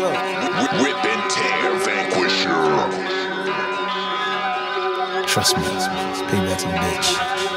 sure. Rip and tear, vanquisher. Trust me, payback's a bitch.